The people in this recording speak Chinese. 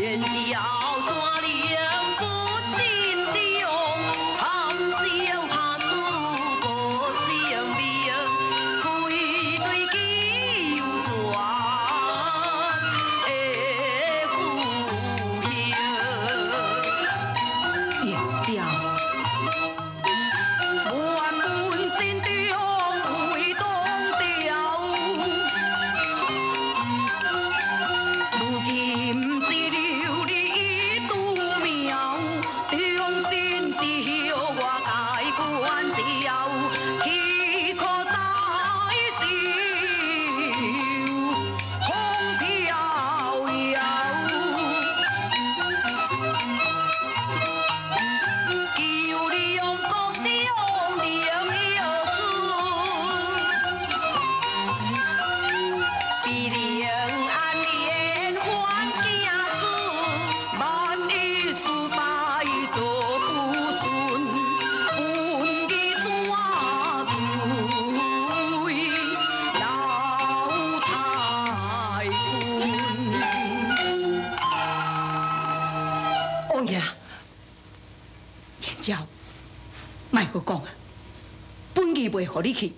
愿叫做灵不尽的用，贪生怕死不性命，愧对旧转的故乡。愿叫万般心中。还自由 Dạ, chào! 讲啊，本 của 你去